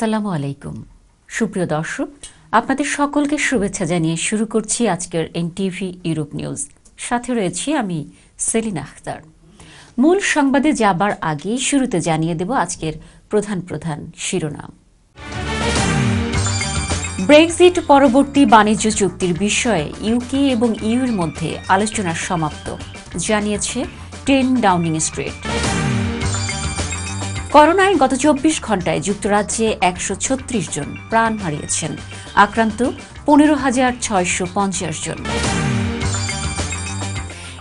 আসসালামু আলাইকুম। সুপ্রিয় দর্শক, আপনাদের সকলকে শুভেচ্ছা জানিয়ে শুরু করছি আজকের এনটিভি ইউরোপ নিউজ। সাথে রয়েছি আমি সেলিনা আখতার। মূল সংবাদে যাবার আগেই শুরুতে জানিয়ে দেব আজকের প্রধান প্রধান শিরোনাম। ব্রেক্সিট পরবর্তী বাণিজ্য চুক্তির বিষয়ে ইউকে এবং ইউর মধ্যে আলোচনা সমাপ্ত, জানিয়েছে টেন ডাউনিং স্ট্রিট। করোনায় গত চব্বিশ ঘন্টায় যুক্তরাজ্যে একশো ছত্রিশ জন প্রাণ হারিয়েছেন। আক্রান্ত পনেরো হাজার ছয়শো পঞ্চাশ জন।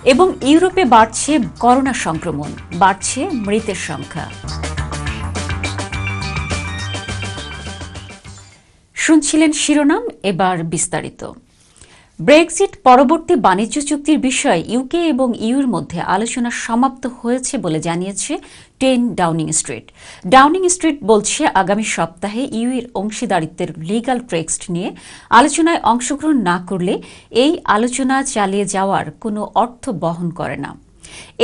এবং ইউরোপে বাড়ছে করোনা সংক্রমণ, বাড়ছে মৃতের সংখ্যা। শুনছিলেন শিরোনাম, এবার বিস্তারিত। ব্রেক্সিট পরবর্তী বাণিজ্য চুক্তির বিষয়ে ইউকে এবং ইউর মধ্যে আলোচনা সমাপ্ত হয়েছে বলে জানিয়েছে ten Downing street Downing street বলছে, আগামী সপ্তাহে ইউ এর অংশীদারিত্বের লিগাল টেক্সট নিয়ে আলোচনায় অংশগ্রহণ না করলে এই আলোচনা চালিয়ে যাওয়ার কোনো অর্থ বহন করে না।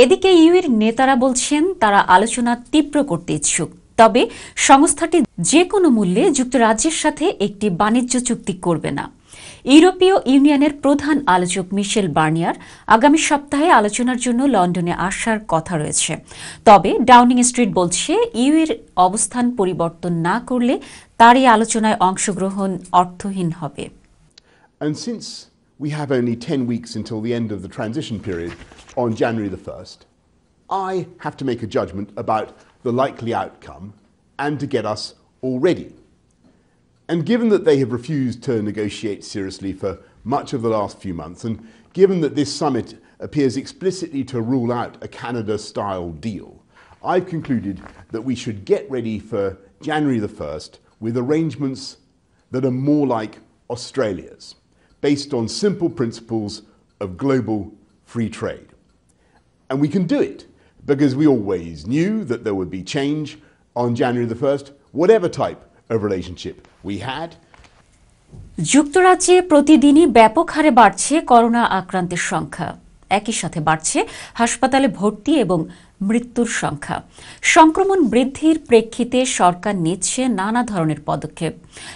এদিকে ইউ এর নেতারা বলছেন, তারা আলোচনা তীব্র করতে ইচ্ছুক। তবে সংস্থাটি যে কোনো মূল্যে যুক্তরাজ্যের সাথে একটি বাণিজ্য চুক্তি করবে না। ইউরোপীয় ইউনিয়নের প্রধান আলোচক মিশেল বার্নিয়ার আগামী সপ্তাহে আলোচনার জন্য লন্ডনে আসার কথা রয়েছে তবে ডাউনিং স্ট্রিট বলছে ইউ এর অবস্থান পরিবর্তন না করলে তার এই আলোচনায় অংশগ্রহণ অর্থহীন হবে And since we have only 10 weeks until the end of the transition period on January the 1st, I have to make a judgment about the likely outcome and to get us all ready. And given that they have refused to negotiate seriously for much of the last few months, and given that this summit appears explicitly to rule out a Canada style deal, I've concluded that we should get ready for January the 1st with arrangements that are more like Australia's, based on simple principles of global free trade. And we can do it because we always knew that there would be change on January the 1st, whatever type relationship we had. যুক্তরাজ্যে প্রতিদিনই ব্যাপক হারে বাড়ছে corona আক্রান্তের সংখ্যা। একই সাথে বাড়ছে হাসপাতালে ভর্তি এবং মৃত্যুর সংখ্যা। সংক্রমণ বৃদ্ধির প্রেক্ষিতে সরকার নিচ্ছে নানা ধরনের পদক্ষেপ।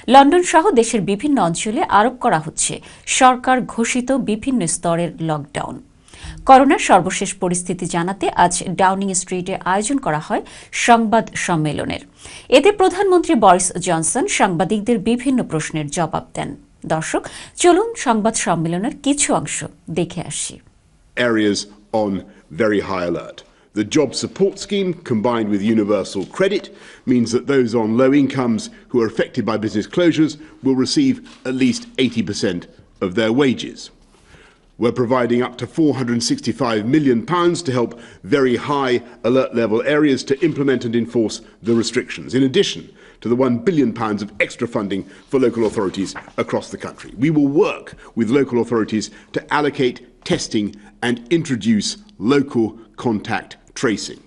লন্ডন সহ দেশের বিভিন্ন অঞ্চলে আরোপ করা হচ্ছে, সরকার ঘোষিত বিভিন্ন স্তরের লকডাউন করোনার সর্বশেষ পরিস্থিতি জানাতে আজ ডাউনিং স্ট্রিটে আয়োজন করা হয় সংবাদ সম্মেলনের এতে প্রধানমন্ত্রী বরিস জনসন সাংবাদিকদের বিভিন্ন প্রশ্নের জবাব দেন দর্শক চলুন সংবাদ সম্মেলনের কিছু অংশ দেখে আসি. The job support scheme, combined with universal credit, means that those on low incomes who are affected by business closures will receive at least 80% of their wages. We're providing up to £465 million to help very high alert level areas to implement and enforce the restrictions, in addition to the £1 billion of extra funding for local authorities across the country. We will work with local authorities to allocate testing and introduce local contact tracing.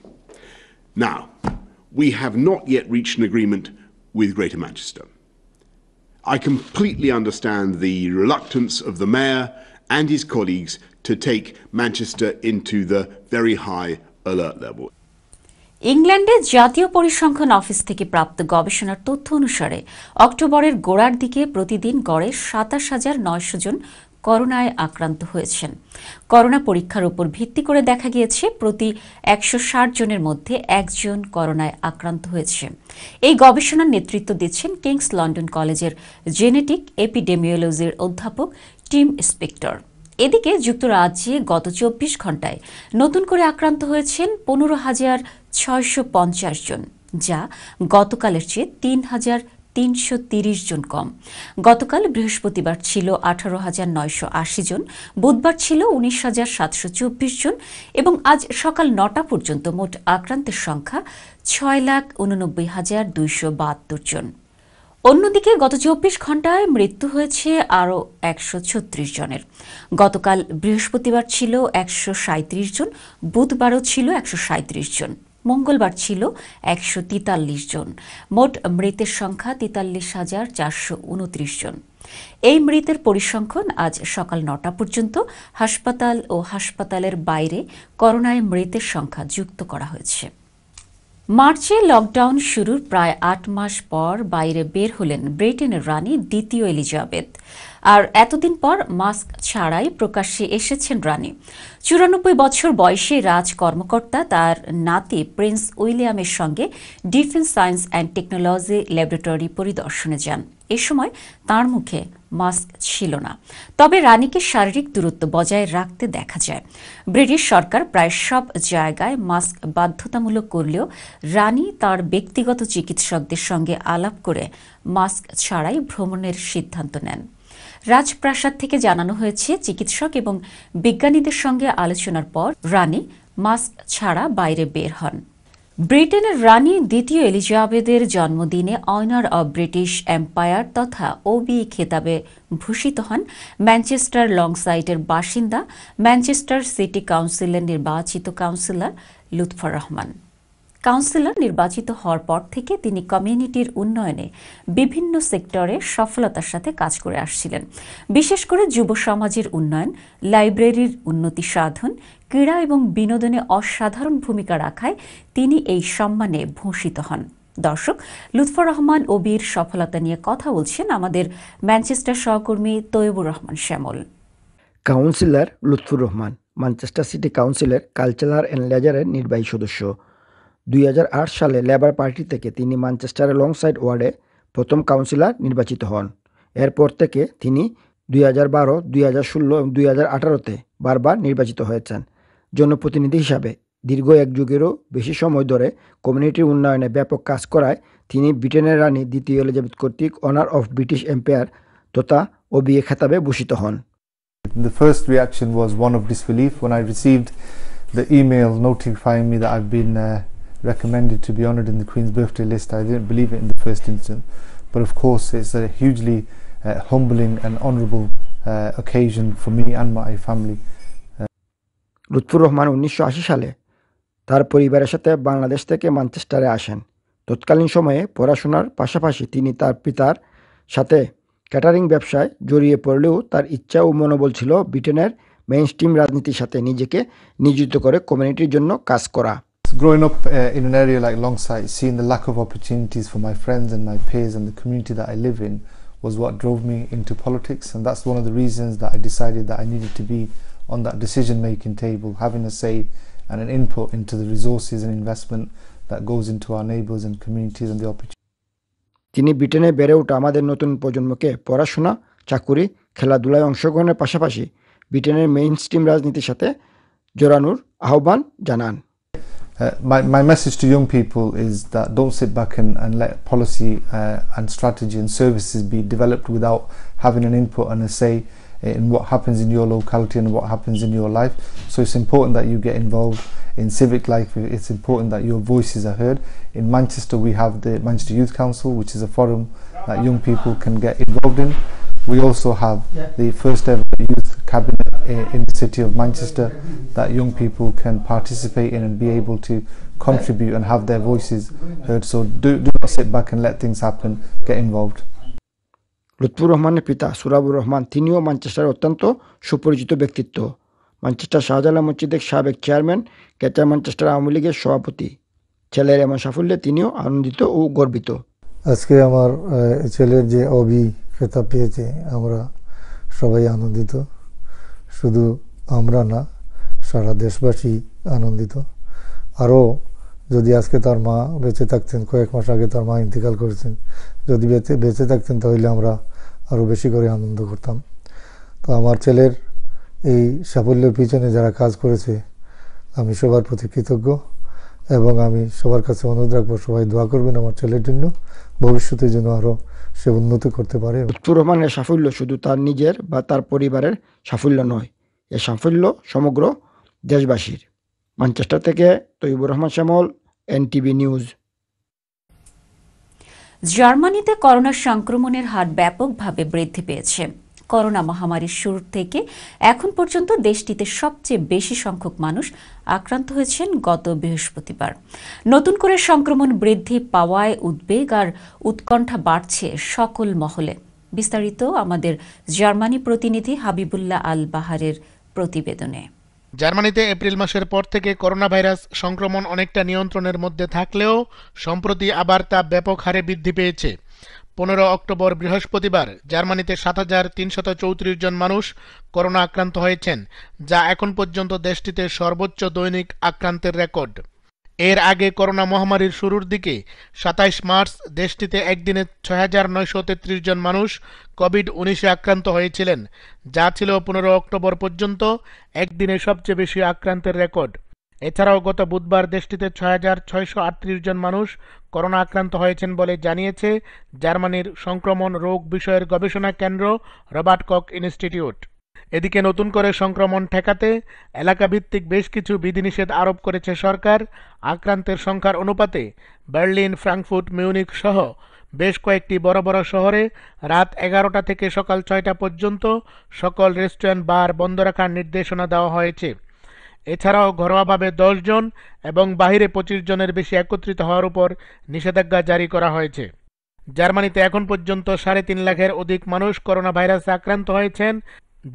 Now, we have not yet reached an agreement with Greater Manchester. I completely understand the reluctance of the Mayor and his colleagues to take Manchester into the very high alert level. ইংল্যান্ডে জাতীয় পরিসংখ্যান office থেকে প্রাপ্ত গবেষণার তথ্য অনুসারে, অক্টোবরের গোড়ার দিকে প্রতিদিন গড়ে সাতাশ হাজার নয়শো জন করোনায় আক্রান্ত হয়েছেন করোনা পরীক্ষার উপর ভিত্তি করে দেখা গিয়েছে, প্রতি একশো ষাট জনের মধ্যে একজন করোনায় আক্রান্ত হয়েছে এই গবেষণার নেতৃত্ব দিচ্ছেন কিংস লন্ডন কলেজের জেনেটিক এপিডেমিওলজির অধ্যাপক টিম স্পেক্টর। এদিকে যুক্তরাজ্যে গত চব্বিশ ঘন্টায় নতুন করে আক্রান্ত হয়েছেন পনেরো হাজার ছয়শো পঞ্চাশ জন, যা গতকালের চেয়ে তিন হাজার তিনশো তিরিশ জন কম। গতকাল বৃহস্পতিবার ছিল আঠারো হাজার নয়শো আশি জন, বুধবার ছিল উনিশ হাজার সাতশো চব্বিশ জন এবং আজ সকাল নটা পর্যন্ত মোট আক্রান্তের সংখ্যা ছয় লাখ উননব্বই হাজার দুইশো বাহাত্তর জন। অন্যদিকে গত চব্বিশ ঘন্টায় মৃত্যু হয়েছে আরও একশো ছত্রিশ জনের। গতকাল বৃহস্পতিবার ছিল একশো সাঁত্রিশ জন, বুধবারও ছিল একশো সাঁত্রিশ জন, মঙ্গলবার ছিল একশো তেতাল্লিশ জন। মোট মৃতের সংখ্যা তেতাল্লিশ হাজার চারশো উনত্রিশ জন। এই মৃতের পরিসংখ্যান আজ সকাল নটা পর্যন্ত হাসপাতাল ও হাসপাতালের বাইরে করোনায় মৃতের সংখ্যা যুক্ত করা হয়েছে। মার্চে লকডাউন শুরুর প্রায় আট মাস পর বাইরে বের হলেন ব্রিটেনের রানী দ্বিতীয় এলিজাবেথ। আর এতদিন পর মাস্ক ছাড়াই প্রকাশ্যে এসেছেন রানী। চুরানব্বই বছর বয়সে রাজ কর্মকর্তা তার নাতি প্রিন্স উইলিয়ামের সঙ্গে defence science and technology laboratory পরিদর্শনে যান। এ সময় তার মুখে মাস্ক ছিল না। তবে রানীকে শারীরিক দূরত্ব বজায় রাখতে দেখা যায়। ব্রিটিশ সরকার প্রায় সব জায়গায় মাস্ক বাধ্যতামূলক করলেও রানী তার ব্যক্তিগত চিকিৎসকদের সঙ্গে আলাপ করে মাস্ক ছাড়াই ভ্রমণের সিদ্ধান্ত নেন। রাজপ্রাসাদ থেকে জানানো হয়েছে, চিকিৎসক এবং বিজ্ঞানীদের সঙ্গে আলোচনার পর রানী মাস্ক ছাড়া বাইরে বের হন। ব্রিটেনের রানী দ্বিতীয় এলিজাবেথের জন্মদিনে অনার অব ব্রিটিশ এম্পায়ার তথা ওবি খেতাবে ভূষিত হন ম্যানচেস্টার লংসাইটের বাসিন্দা, ম্যানচেস্টার সিটি কাউন্সিলের নির্বাচিত কাউন্সিলর লুৎফর রহমান। কাউন্সিলর নির্বাচিত হওয়ার পর থেকে তিনি কমিউনিটির উন্নয়নে বিভিন্ন সেক্টরে সফলতার সাথে কাজ করে আসছিলেন। বিশেষ করে যুব সমাজের উন্নয়ন, লাইব্রেরির উন্নতি সাধন, ক্রীড়া এবং বিনোদনে অসাধারণ ভূমিকা রাখায় তিনি এই সম্মানে ভূষিত হন। দর্শক, লুৎফর রহমান ও বীর সফলতা নিয়ে কথা বলছেন আমাদের ম্যানচেস্টার সহকর্মী Taibur Rahman Shyamal. Councillor Lutfur Rahman, Manchester city কাউন্সিলের কালচারাল অ্যান্ড লেজারের নির্বাহী সদস্য। দুই হাজার আট সালে লেবার পার্টি থেকে তিনি ম্যানচেস্টারের লংসাইড ওয়ার্ডে প্রথম কাউন্সিলর নির্বাচিত হন। এরপর থেকে তিনি দুই হাজার বারো দুই হাজার ষোলো এবং দুই হাজার আঠারোতে বারবার নির্বাচিত হয়েছেন। জনপ্রতিনিধি হিসাবে দীর্ঘ এক যুগেরও বেশি সময় ধরে কমিউনিটির উন্নয়নে ব্যাপক কাজ করায় তিনি ব্রিটেনের রানী দ্বিতীয় এলিজাবেথ কর্তৃক অনার অফ ব্রিটিশ এম্পায়ার তথা ও ওবিএ খেতাবে ভূষিত হন। The first reaction was one of disbelief when I received the email notifying me that I've been uh, recommended to be honoured in the Queen's birthday list. I didn't believe it in the first instance, but of course, it's a hugely uh, humbling and honourable uh, occasion for me and my family. Lutfur Rahman উনিশশো আশি সালে তার পরিবারের সাথে বাংলাদেশ থেকে ম্যানচেস্টারে আসেন তৎকালীন সময়ে পড়াশোনার পাশাপাশি তিনি তার পিতার সাথে ক্যাটারিং ব্যবসায় জড়িয়ে পড়লেও তার ইচ্ছা ও মনোবল ছিল ব্রিটেনের মেইন স্ট্রিম রাজনীতির সাথে নিজেকে নিয়োজিত করে কমিউনিটির জন্য কাজ করা Growing up uh, in an area like Longside, seeing the lack of opportunities for my friends and my peers and the community that I live in was what drove me into politics, and that's one of the reasons that I decided that I needed to be on that decision making table, having a say and an input into the resources and investment that goes into our neighbours and communities and the opportunities. তিনি ব্রিটেনে বেড়ে ওঠা আমাদের নতুন প্রজন্মকে পড়াশোনা চাকুরি খেলাধুলায় অংশগ্রহণের পাশাপাশি ব্রিটেনের মেইন স্ট্রিম রাজনীতির সাথে জড়ানোর আহ্বান জানান Uh, my, my message to young people is that don't sit back and, and let policy uh, and strategy and services be developed without having an input and a say in what happens in your locality and what happens in your life. So it's important that you get involved in civic life. It's important that your voices are heard. In Manchester, we have the Manchester Youth Council, which is a forum that young people can get involved in. We also have the first ever youth cabinet in the city of Manchester that young people can participate in and be able to contribute and have their voices heard. So do, do not sit back and let things happen. Get involved. Lutfur রহমানের পিতা সুরাবুর রহমান তিনিও ম্যানচেস্টারের অত্যন্ত সুপরিচিত ব্যক্তিত্ব Manchester Shahjalal মসজিদের সাবেক chairman greater Manchester Awami লীগের সভাপতি ছেলের এমন সাফল্যে তিনিও আনন্দিত ও গর্বিত আজকে আমার আহ, ছেলের যে অবি খেতাব পেয়েছে আমরা সবাই আনন্দিত শুধু আমরা না, সারা দেশবাসী আনন্দিত। আরও যদি আজকে তার মা বেঁচে থাকতেন, কয়েক মাস আগে তার মা ইন্তেকাল করেছেন, যদি বেঁচে বেঁচে থাকতেন তাহলে আমরা আরও বেশি করে আনন্দ করতাম। তো আমার ছেলের এই সাফল্যের পিছনে যারা কাজ করেছে, আমি সবার প্রতি কৃতজ্ঞ এবং আমি সবার কাছে অনুরোধ রাখব, সবাই দোয়া করবেন আমার ছেলের জন্য। ভবিষ্যতের জন্য আরও সে উন্নতি করতে পারে। লুৎফুর রহমানের সাফল্য শুধু তার নিজের বা তার পরিবারের সাফল্য নয় এ সাফল্য সমগ্র দেশবাসীর। ম্যানচেস্টার থেকে তৈবুর রহমান শ্যামল এনটিভি নিউজ। জার্মানিতে করোনা সংক্রমণের হার ব্যাপকভাবে বৃদ্ধি পেয়েছে। করোনা মহামারীর শুরু থেকে এখন পর্যন্ত দেশটিতে সবচেয়ে বেশি সংখ্যক মানুষ আক্রান্ত হয়েছেন গত বৃহস্পতিবার। নতুন করে সংক্রমণ বৃদ্ধি পাওয়ায় উদ্বেগ আর উৎকণ্ঠা বাড়ছে সকল মহলে। বিস্তারিত আমাদের জার্মানি প্রতিনিধি হাবিবুল্লাহ আল বাহারের প্রতিবেদনে। জার্মানিতে এপ্রিল মাসের পর থেকে করোনা ভাইরাস সংক্রমণ অনেকটা নিয়ন্ত্রণের মধ্যে থাকলেও সম্প্রতি আবার তা ব্যাপক হারে বৃদ্ধি পেয়েছে। পনেরো অক্টোবর বৃহস্পতিবার জার্মানিতে সাত হাজার তিনশত চৌত্রিশ জন মানুষ করোনা আক্রান্ত হয়েছেন, যা এখন পর্যন্ত দেশটিতে সর্বোচ্চ দৈনিক আক্রান্তের রেকর্ড। এর আগে করোনা মহামারীর শুরুর দিকে সাতাইশ মার্চ দেশটিতে একদিনে ছয় হাজার নয়শো তেত্রিশ জন মানুষ কোভিড উনিশে আক্রান্ত হয়েছিলেন, যা ছিল পনেরো অক্টোবর পর্যন্ত একদিনে সবচেয়ে বেশি আক্রান্তের রেকর্ড। এছাড়াও গত বুধবার দেশটিতে ছয় ছয়শো জন মানুষ করোনা আক্রান্ত হয়েছেন বলে জানিয়েছে জার্মানির সংক্রমণ রোগ বিষয়ের গবেষণা কেন্দ্র রবার্ট কক ইনস্টিটিউট। এদিকে নতুন করে সংক্রমণ ঠেকাতে এলাকাভিত্তিক বেশ কিছু বিধিনিষেধ আরোপ করেছে সরকার। আক্রান্তের সংখ্যার অনুপাতে বার্লিন, ফ্রাঙ্কফুট মিউনিক সহ বেশ কয়েকটি বড় বড় শহরে রাত এগারোটা থেকে সকাল ছয়টা পর্যন্ত সকল রেস্টুরেন্ট, বার বন্ধ রাখার নির্দেশনা দেওয়া হয়েছে। এছাড়াও ঘরোয়াভাবে দশ জন এবং বাহিরে পঁচিশ জনের বেশি একত্রিত হওয়ার উপর নিষেধাজ্ঞা জারি করা হয়েছে। জার্মানিতে এখন পর্যন্ত সাড়ে তিন লাখের অধিক মানুষ করোনা ভাইরাসে আক্রান্ত হয়েছেন,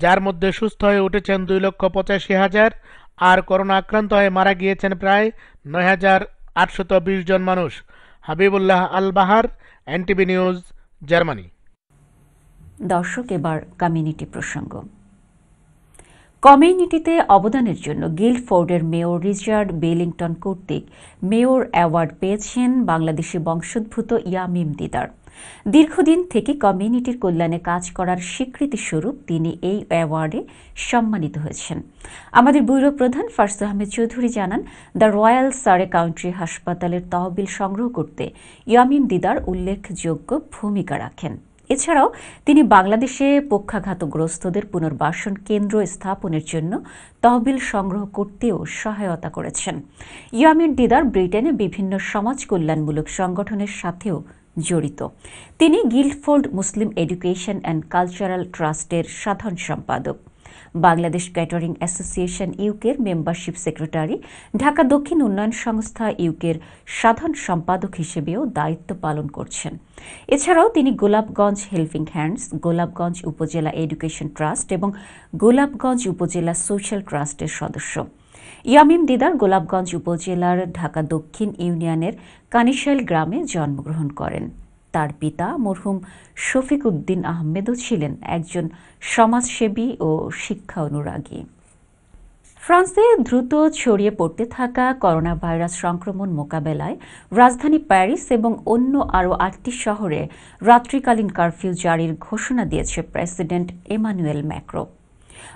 যার মধ্যে সুস্থ হয়ে উঠেছেন দুই লক্ষ পঁচাশি হাজার, আর করোনা আক্রান্ত হয়ে মারা গিয়েছেন প্রায় নয় হাজার আটশত বিশ জন মানুষ। Habibullah Al Bahar NTV news, Germany. দর্শক, এবার কমিউনিটি প্রসঙ্গ। কমিউনিটিতে অবদানের জন্য গিল্ডফোর্ডের মেয়র রিচার্ড বেলিংটন কর্তৃক মেয়র অ্যাওয়ার্ড পেয়েছেন বাংলাদেশি বংশোদ্ভূত ইয়ামিম দিদার। দীর্ঘদিন থেকে কমিউনিটির কল্যাণে কাজ করার স্বীকৃতিস্বরূপ তিনি এই অ্যাওয়ার্ডে সম্মানিত হয়েছেন। আমাদের ব্যুরো প্রধান ফারসু আহমেদ চৌধুরী জানান, দ্য রয়্যাল সারে কাউন্ট্রি হাসপাতালের তহবিল সংগ্রহ করতে ইয়ামিম দিদার উল্লেখযোগ্য ভূমিকা রাখেন। এছাড়াও তিনি বাংলাদেশে পক্ষাঘাতগ্রস্তদের পুনর্বাসন কেন্দ্র স্থাপনের জন্য তহবিল সংগ্রহ করতেও সহায়তা করেছেন। ইয়ামির দিদার ব্রিটেনে বিভিন্ন সমাজ কল্যাণমূলক সংগঠনের সাথেও জড়িত। তিনি Guildford Muslim education and cultural ট্রাস্টের সাধারণ সম্পাদক। বাংলাদেশ ক্যাটারিং অ্যাসোসিয়েশন ইউকের মেম্বারশিপ সেক্রেটারি, ঢাকা দক্ষিণ উন্নয়ন সংস্থা ইউকের সাধারণ সম্পাদক হিসেবেও দায়িত্ব পালন করছেন। এছাড়াও তিনি গোলাপগঞ্জ হেল্পিং হ্যান্ডস, গোলাপগঞ্জ উপজেলা এডুকেশন ট্রাস্ট এবং গোলাপগঞ্জ উপজেলা সোশ্যাল ট্রাস্টের সদস্য। ইয়ামিম দিদার গোলাপগঞ্জ উপজেলার ঢাকা দক্ষিণ ইউনিয়নের কানিশাইল গ্রামে জন্মগ্রহণ করেন। তার পিতা মরহুম শফিক উদ্দিন আহমেদও ছিলেন একজন সমাজসেবী ও শিক্ষা অনুরাগী। ফ্রান্সে দ্রুত ছড়িয়ে পড়তে থাকা করোনা ভাইরাস সংক্রমণ মোকাবেলায় রাজধানী প্যারিস এবং অন্য আরও আটটি শহরে রাত্রিকালীন কারফিউ জারির ঘোষণা দিয়েছে প্রেসিডেন্ট এমানুয়েল ম্যাক্রো।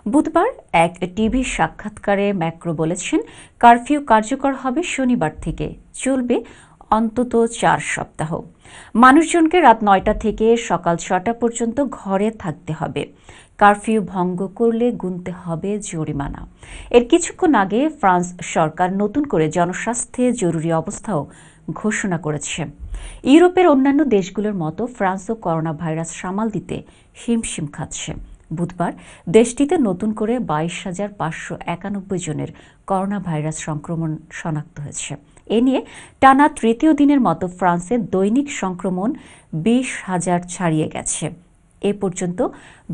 বুধবার এক টিভি সাক্ষাৎকারে ম্যাক্রো বলেছেন, কারফিউ কার্যকর হবে শনিবার থেকে, চলবে অন্তত চার সপ্তাহ। মানুষজনকে রাত নয়টা থেকে সকাল ছটা পর্যন্ত ঘরে থাকতে হবে। কারফিউ ভঙ্গ করলে গুনতে হবে জরিমানা। এর কিছুক্ষণ আগে ফ্রান্স সরকার নতুন করে জনস্বাস্থ্যে জরুরি অবস্থাও ঘোষণা করেছে। ইউরোপের অন্যান্য দেশগুলোর মতো ফ্রান্সও করোনা ভাইরাস সামাল দিতে হিমশিম খাচ্ছে। বুধবার দেশটিতে নতুন করে বাইশ হাজার পাঁচশো একানব্বই জনের করোনা ভাইরাস সংক্রমণ শনাক্ত হয়েছে। এ নিয়ে টানা তৃতীয় দিনের মতো ফ্রান্সে দৈনিক সংক্রমণ বিশ হাজার ছাড়িয়ে গেছে। এ পর্যন্ত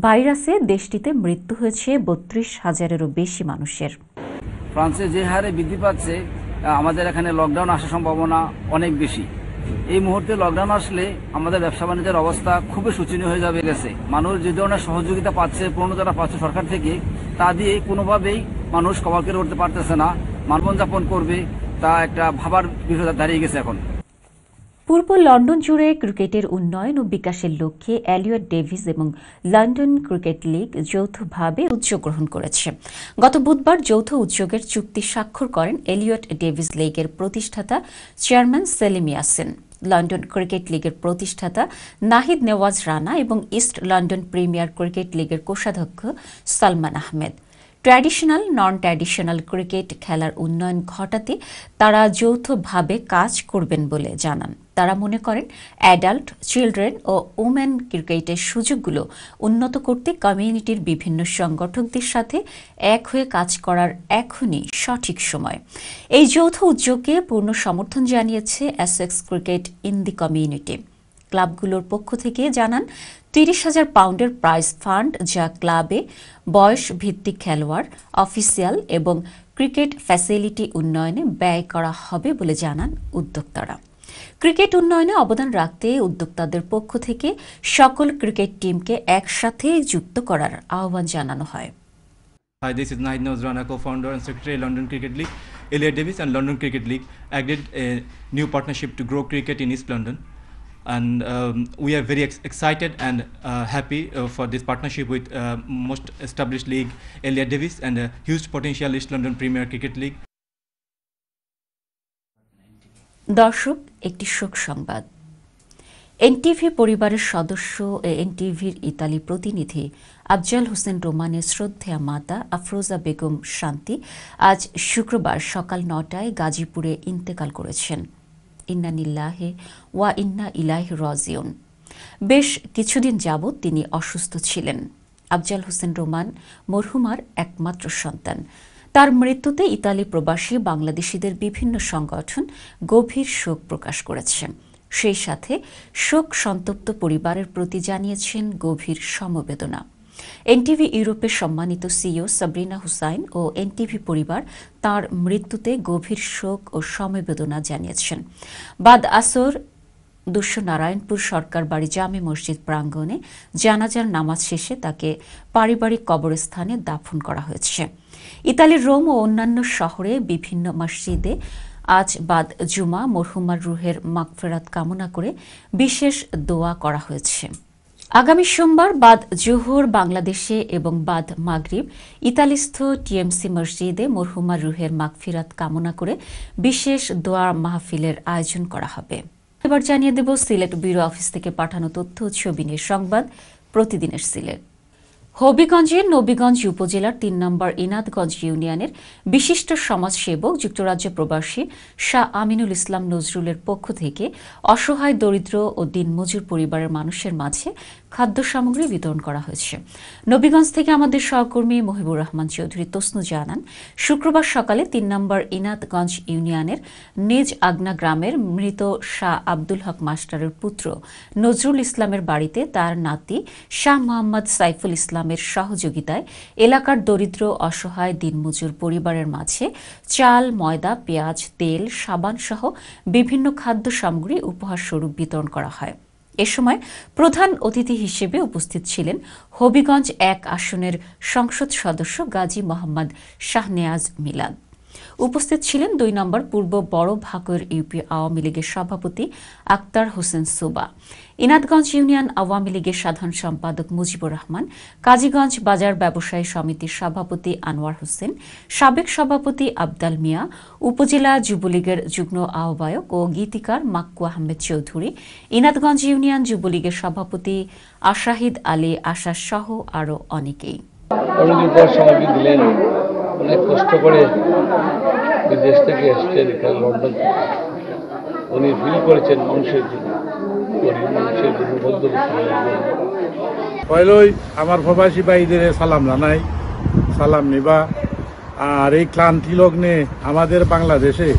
ভাইরাসে দেশটিতে মৃত্যু হয়েছে বত্রিশ হাজারেরও বেশি মানুষের। ফ্রান্সে যে হারে বৃদ্ধি পাচ্ছে আমাদের এখানে লকডাউন আসার সম্ভাবনা অনেক বেশি। এই মুহূর্তে লকডাউন আসলে আমাদের ব্যবসা বাণিজ্যের অবস্থা খুবই শোচনীয় হয়ে যাবে গেছে। মানুষ যে ধরনের সহযোগিতা পাচ্ছে পূর্ণতারা পাচ্ছে সরকার থেকে, তা দিয়ে কোনোভাবেই মানুষ কভার উঠতে পারতেছে না। মানবন যাপন করবে তা একটা ভাবার বিষয় দাঁড়িয়ে গেছে এখন। পূর্ব লন্ডন জুড়ে ক্রিকেটের উন্নয়ন ও বিকাশের লক্ষ্যে এলিয়ট ডেভিস এবং লন্ডন ক্রিকেট লিগ যৌথভাবে উদ্যোগ গ্রহণ করেছে। গত বুধবার যৌথ উদ্যোগের চুক্তি স্বাক্ষর করেন এলিয়ট ডেভিস লীগের প্রতিষ্ঠাতা chairman Selim Yasin. London cricket লিগের প্রতিষ্ঠাতা নাহিদ নেওয়াজ রানা এবং ইস্ট লন্ডন প্রিমিয়ার ক্রিকেট লিগের কোষাধ্যক্ষ Salman Ahmed. Traditional non traditional cricket খেলার উন্নয়ন ঘটাতে তারা যৌথভাবে কাজ করবেন বলে জানান। তারা মনে করেন অ্যাডাল্ট চিলড্রেন ও ওমেন ক্রিকেটের সুযোগগুলো উন্নত করতে কমিউনিটির বিভিন্ন সংগঠকদের সাথে এক হয়ে কাজ করার এখনই সঠিক সময়। এই যৌথ উদ্যোগকে পূর্ণ সমর্থন জানিয়েছে Essex cricket in the community ক্লাবগুলোর পক্ষ থেকে জানান তিরিশ হাজার পাউন্ডের প্রাইজ ফান্ড যা ক্লাবে বয়স ভিত্তিক খেলোয়াড় অফিসিয়াল এবং ক্রিকেট ফ্যাসিলিটি উন্নয়নে ব্যয় করা হবে বলে জানান উদ্যোক্তারা ক্রিকেট উন্নয়নে অবদান রাখতে উদ্যোক্তাদের পক্ষ থেকে সকল ক্রিকেট টিমকে একসাথে যুক্ত করার আহ্বান জানানো হয় Hi, this is Nahid Nozrana, co-founder and secretary London Cricket League. Elliot Davis and London Cricket League agreed a new partnership to grow cricket in East London. And um, we are very ex- excited and uh, happy uh, for this partnership with uh, most established league, Elliot Davis, and a huge potential East London Premier Cricket League. দর্শক একটি শোক সংবাদ NTV পরিবারের সদস্য এনটিভির Italy প্রতিনিধি আফজাল হোসেন রোমানের শ্রদ্ধেয়া মাতা আফরোজা বেগম শান্তি আজ শুক্রবার সকাল নটায় গাজীপুরে ইন্তেকাল করেছেন ইন্না নিল্লাহে ওয়া ইন্না ইলাহি রাজিউন। বেশ কিছুদিন যাবৎ তিনি অসুস্থ ছিলেন। আফজাল হোসেন রোমান মরহুমার একমাত্র সন্তান। তার মৃত্যুতে ইতালি প্রবাসী বাংলাদেশিদের বিভিন্ন সংগঠন গভীর শোক প্রকাশ করেছে। সেই সাথে শোক সন্তপ্ত পরিবারের প্রতি জানিয়েছেন গভীর সমবেদনা। এনটিভি ইউরোপের সম্মানিত সিইও সাবরিনা হুসাইন ও এনটিভি পরিবার তার মৃত্যুতে গভীর শোক ও সমবেদনা জানিয়েছেন। বাদ আসর নারায়ণপুর সরকার বাড়ি জামে মসজিদ প্রাঙ্গণে জানাজার নামাজ শেষে তাকে পারিবারিক কবরস্থানে দাফন করা হয়েছে। ইতালির রোম ও অন্যান্য শহরে বিভিন্ন মসজিদে আজ বাদ জুমা, মরহুমার রুহের মাগফেরাত কামনা করে বিশেষ দোয়া করা হয়েছে। আগামী সোমবার বাদ জোহর বাংলাদেশে এবং বাদ মাগরিব ইতালিস্থ টিএমসি মসজিদে মরহুমা রুহের মাগফিরাত কামনা করে বিশেষ দোয়া মাহফিলের আয়োজন করা হবে। এবার জানিয়ে দেব সিলেট ব্যুরো অফিস থেকে পাঠানো তথ্য ছবি নিয়ে সংবাদ প্রতিদিনের সিলেট। হবিগঞ্জের নবীগঞ্জ উপজেলার তিন নম্বর ইনাদগঞ্জ ইউনিয়নের বিশিষ্ট সমাজসেবক যুক্তরাজ্য প্রবাসী শাহ আমিনুল ইসলাম নজরুলের পক্ষ থেকে অসহায়, দরিদ্র ও দিনমজুর পরিবারের মানুষের মাঝে খাদ্য সামগ্রী বিতরণ করা হয়েছে। নবীগঞ্জ থেকে আমাদের সহকর্মী মহিবুর রহমান চৌধুরী তসনু জানান, শুক্রবার সকালে তিন নম্বর ইনাতগঞ্জ ইউনিয়নের নিজ আগনা গ্রামের মৃত শাহ আব্দুল হক মাস্টারের পুত্র নজরুল ইসলামের বাড়িতে তার নাতি শাহ মোহাম্মদ সাইফুল ইসলামের সহযোগিতায় এলাকার দরিদ্র, অসহায়, দিনমজুর পরিবারের মাঝে চাল, ময়দা, পেঁয়াজ, তেল, সাবান সহ বিভিন্ন খাদ্য সামগ্রী উপহার স্বরূপ বিতরণ করা হয়। এ সময় প্রধান অতিথি হিসেবে উপস্থিত ছিলেন হবিগঞ্জ এক আসনের সংসদ সদস্য গাজী মোহাম্মদ শাহনেয়াজ মিলাদ। উপস্থিত ছিলেন দুই নম্বর পূর্ব বড় ভাকুর ইউপি আওয়ামী লীগের সভাপতি আক্তার হোসেন সুবা। ইনাদগঞ্জ ইউনিয়ন আওয়ামী লীগের সাধারণ সম্পাদক মুজিবুর রহমান, কাজীগঞ্জ বাজার ব্যবসায়ী সমিতির সভাপতি আনোয়ার হোসেন, সাবেক সভাপতি আবদাল মিয়া, উপজেলা যুবলীগের যুগ্ম আহ্বায়ক ও গীতিকার মাক্কু আহমেদ চৌধুরী, ইনাদগঞ্জ ইউনিয়ন যুবলীগের সভাপতি আশাহিদ আলী আশা সহ আরও অনেকেই। অনেক কষ্ট করে বিদেশ থেকে এসছেন লন্ডন। উনি ফিল করেছেন মানুষের জন্য। পয়লই আমার প্রবাসী ভাইদের সালাম জানাই, সালাম নিবা। আর এই ক্লান্তি লগ্নে আমাদের বাংলাদেশে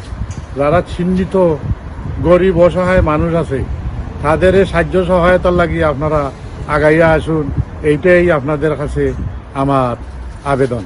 যারা চিহ্নিত গরিব, অসহায় মানুষ আছে, তাদের সাহায্য সহায়তার লাগি আপনারা আগাইয়া আসুন, এইটাই আপনাদের কাছে আমার আবেদন।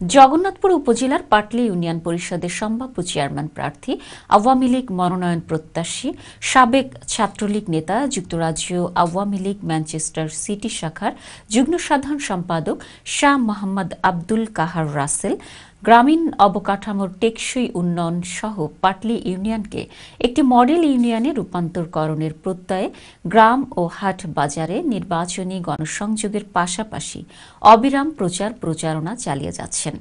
জগন্নাথপুর উপজেলার পাটলি ইউনিয়ন পরিষদের সম্ভাব্য চেয়ারম্যান প্রার্থী, আওয়ামী লীগ মনোনয়ন প্রত্যাশী, সাবেক ছাত্রলীগ নেতা, যুক্তরাজ্য আওয়ামী লীগ, ম্যানচেস্টার সিটি শাখার যুগ্ম সাধারণ সম্পাদক শাহ মোহাম্মদ আব্দুল কাহার রাসেল গ্রামীণ অবকাঠামোর টেকসই উন্নয়ন সহ পাটলি ইউনিয়নকে একটি মডেল ইউনিয়নে রূপান্তরকরণের প্রত্যয়ে গ্রাম ও হাট বাজারে নির্বাচনী গণসংযোগের পাশাপাশি অবিরাম প্রচার প্রচারণা চালিয়ে যাচ্ছেন।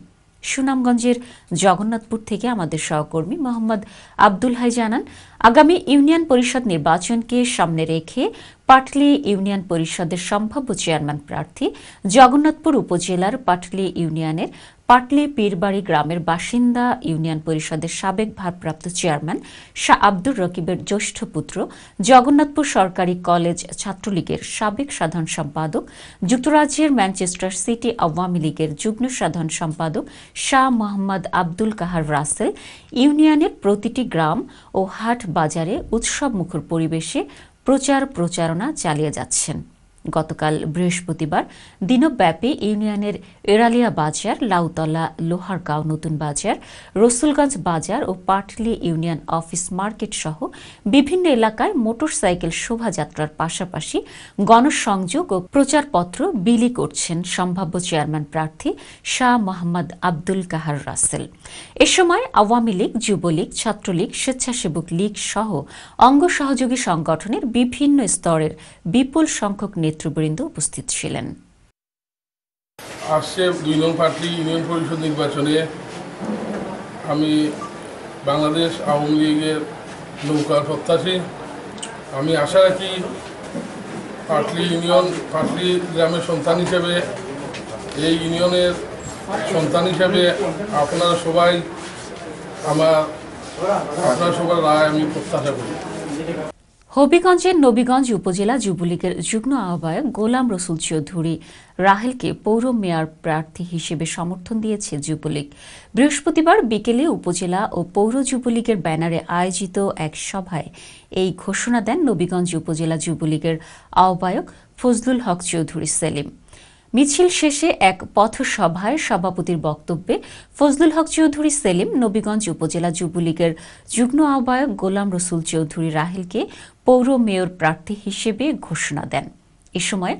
সুনামগঞ্জের জগন্নাথপুর থেকে আমাদের সহকর্মী মোহাম্মদ আব্দুল হাই জানান, আগামী ইউনিয়ন পরিষদ নির্বাচনকে সামনে রেখে পাটলি ইউনিয়ন পরিষদের সম্ভাব্য চেয়ারম্যান প্রার্থী জগন্নাথপুর উপজেলার পাটলি ইউনিয়নের পাটলি পীরবাড়ি গ্রামের বাসিন্দা ইউনিয়ন পরিষদের সাবেক ভারপ্রাপ্ত চেয়ারম্যান শাহ আব্দুর রকিবের জ্যেষ্ঠ পুত্র জগন্নাথপুর সরকারি কলেজ ছাত্রলীগের সাবেক সাধারণ সম্পাদক, যুক্তরাজ্যের ম্যানচেস্টার সিটি আওয়ামী লীগের যুগ্ম সাধারণ সম্পাদক শাহ মোহাম্মদ আব্দুল কাহার রাসেল, ইউনিয়নের প্রতিটি গ্রাম ও হাট বাজারে উৎসব মুখর পরিবেশে প্রচার প্রচারণা চালিয়ে যাচ্ছেন। গতকাল বৃহস্পতিবার দিনব্যাপী ইউনিয়নের এরালিয়া বাজার, লাউতলা, লোহারগাঁও, নতুন বাজার, রসুলগঞ্জ বাজার ও পাটলি ইউনিয়ন অফিস মার্কেট সহ বিভিন্ন এলাকায় মোটরসাইকেল শোভাযাত্রার পাশাপাশি গণসংযোগ ও প্রচারপত্র বিলি করছেন সম্ভাব্য চেয়ারম্যান প্রার্থী শাহ মোহাম্মদ আব্দুল কাহার রাসেল। এ সময় আওয়ামী লীগ, যুবলীগ, ছাত্রলীগ, স্বেচ্ছাসেবক লীগ সহ অঙ্গ সহযোগী সংগঠনের বিভিন্ন স্তরের বিপুল সংখ্যক নেতৃবৃন্দ উপস্থিত ছিলেন। আসছে দুই নং পার্টি ইউনিয়ন পরিষদ নির্বাচনে। আমি বাংলাদেশ আওয়ামী লীগের নৌকার প্রত্যাশী। আমি আশা রাখি পাটলি ইউনিয়ন পাটলি গ্রামের সন্তান হিসেবে, এই ইউনিয়নের সন্তান হিসেবে আপনারা সবাই আমার, আপনার সবার রায় আমি প্রত্যাশা করি। হবিগঞ্জের নবীগঞ্জ উপজেলা যুবলীগের যুগ্ম আহ্বায়ক গোলাম রসুল চৌধুরী রাহেলকে পৌর মেয়র প্রার্থী হিসেবে সমর্থন দিয়েছে যুবলীগ। বৃহস্পতিবার বিকেলে উপজেলা ও পৌর যুবলীগের ব্যানারে আয়োজিত এক সভায় এই ঘোষণা দেন নবীগঞ্জ উপজেলা যুবলীগের আহ্বায়ক ফজলুল হক চৌধুরী সেলিম। মিছিল শেষে এক পথসভায় সভাপতির বক্তব্যে ফজলুল হক চৌধুরী, সেলিম নবীগঞ্জ উপজেলা যুবলীগের যুগ্ম আহ্বায়ক গোলাম রসুল চৌধুরী রাহেলকে পৌর মেয়র প্রার্থী হিসেবে ঘোষণা দেন। এ সময়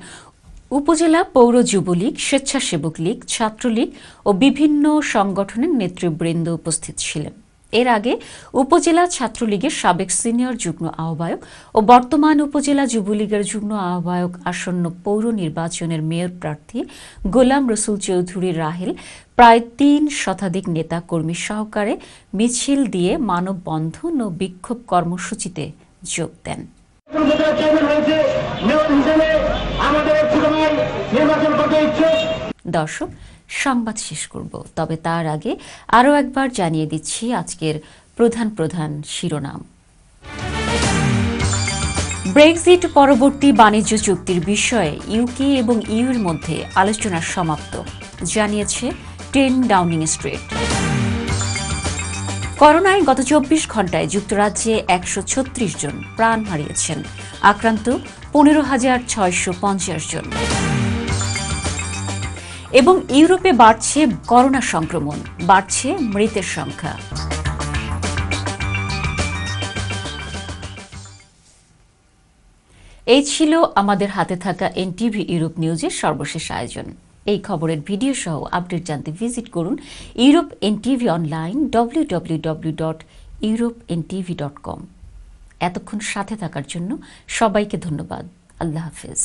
উপজেলা পৌর যুবলীগ, স্বেচ্ছাসেবক লীগ, ছাত্রলীগ ও বিভিন্ন সংগঠনের নেতৃবৃন্দ উপস্থিত ছিলেন। এর আগে উপজেলা ছাত্রলীগের সাবেক সিনিয়র যুগ্ম আহ্বায়ক ও বর্তমান উপজেলা যুবলীগের যুগ্ম আহ্বায়ক আসন্ন পৌর নির্বাচনের মেয়র প্রার্থী গোলাম রসুল চৌধুরী রাহেল প্রায় তিন শতাধিক নেতা কর্মী সহকারে মিছিল দিয়ে মানববন্ধন ও বিক্ষোভ কর্মসূচিতে যোগ দেন। দর্শক সংবাদ শেষ করব। তবে তার আগে আরও একবার জানিয়ে দিচ্ছি আজকের প্রধান প্রধান শিরোনাম। ব্রেক্সিট পরবর্তী বাণিজ্য চুক্তির বিষয়ে ইউকে এবং ইউর মধ্যে আলোচনা সমাপ্ত, জানিয়েছে টেন ডাউনিং স্ট্রিট। করোনায় গত চব্বিশ ঘন্টায় যুক্তরাজ্যে একশো ছত্রিশ জন প্রাণ হারিয়েছেন, আক্রান্ত পনেরো হাজার ছয়শো পঞ্চাশ জন। এবং ইউরোপে বাড়ছে করোনা সংক্রমণ, বাড়ছে মৃতের সংখ্যা। এই ছিল আমাদের হাতে থাকা এনটিভি ইউরোপ নিউজের সর্বশেষ আয়োজন। এই খবরের ভিডিও সহ আপডেট জানতে ভিজিট করুন Europe NTV online W W W dot Europe NTV dot com এতক্ষণ সাথে থাকার জন্য সবাইকে ধন্যবাদ। আল্লাহ হাফিজ।